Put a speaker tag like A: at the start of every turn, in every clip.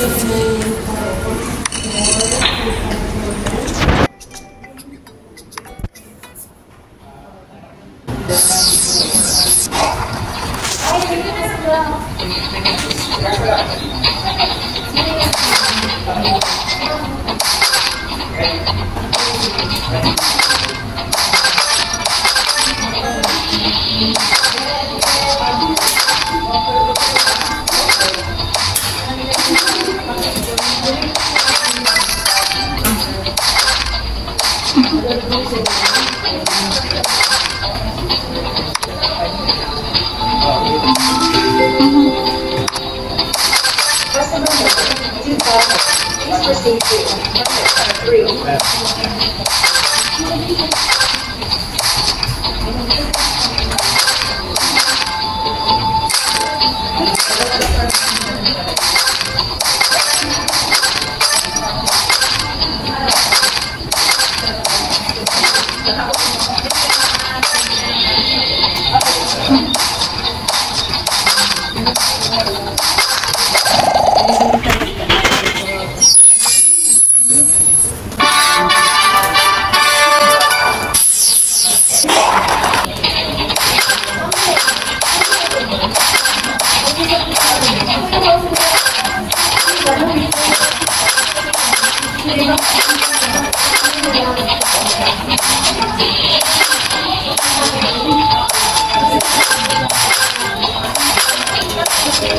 A: Thank you. Please proceed to 3.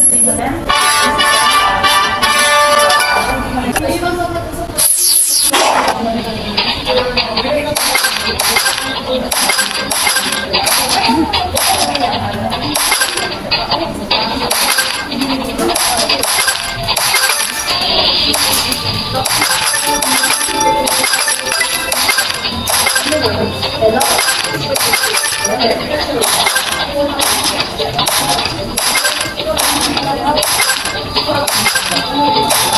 A: Hello. Thank you.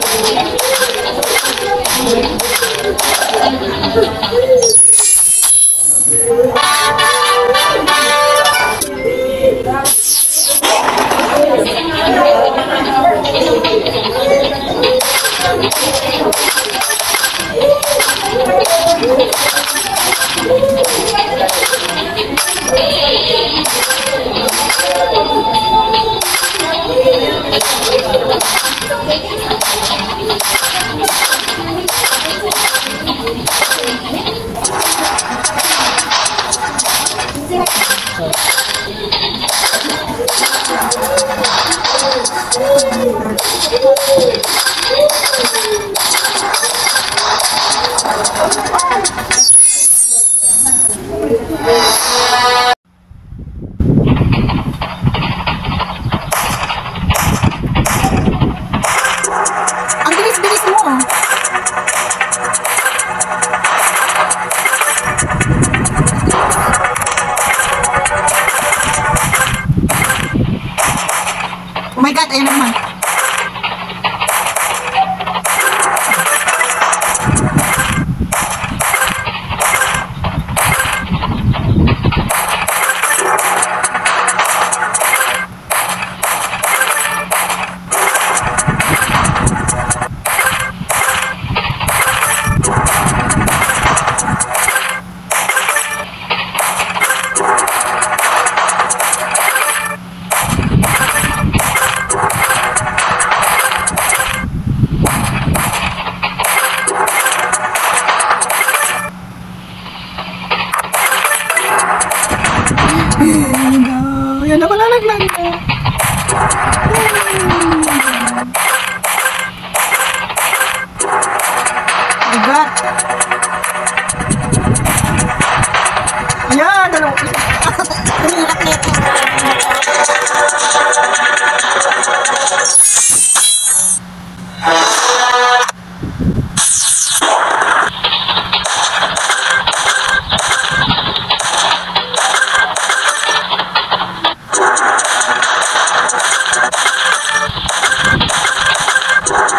A: Thank you. My God, ayun na naman.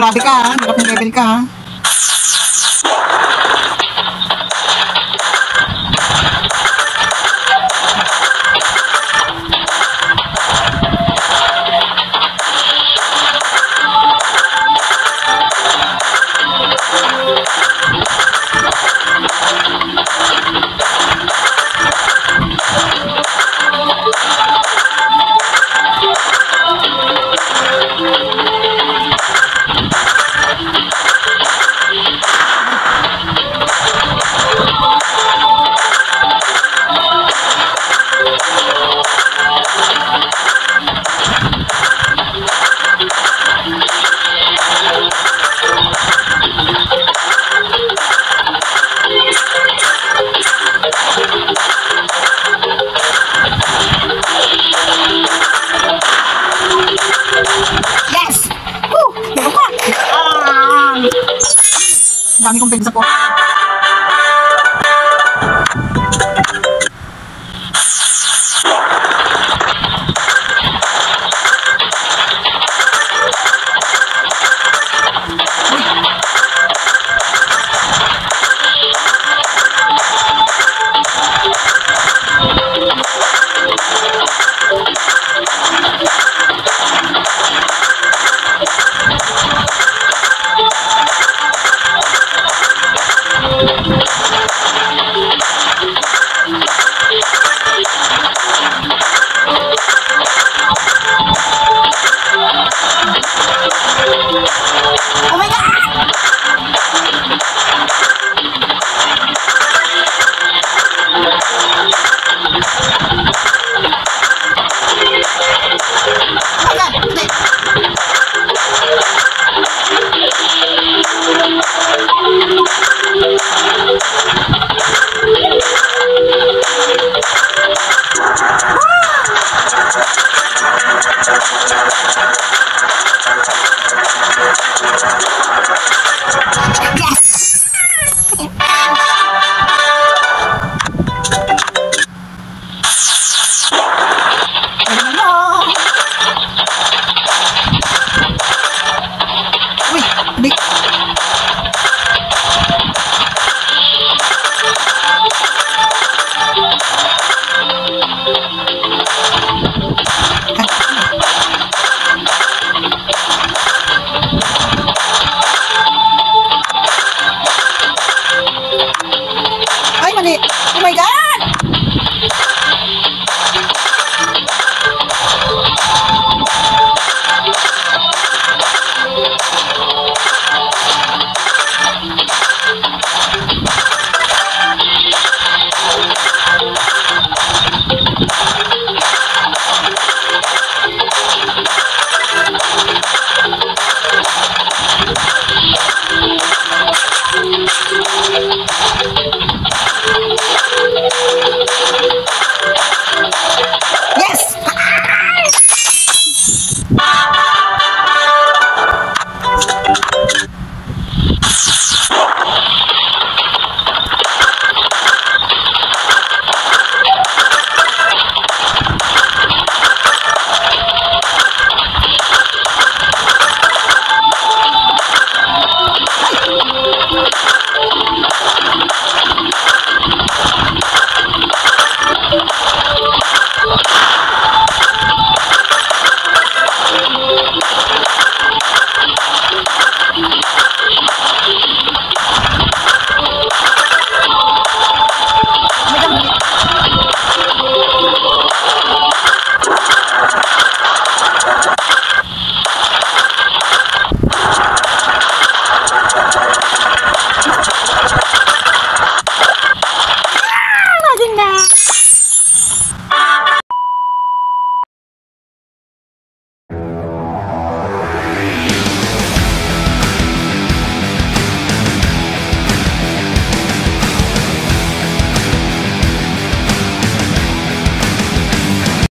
A: Grabe ka ha. Hirap ng level ka ha. 中等直播。Thank you.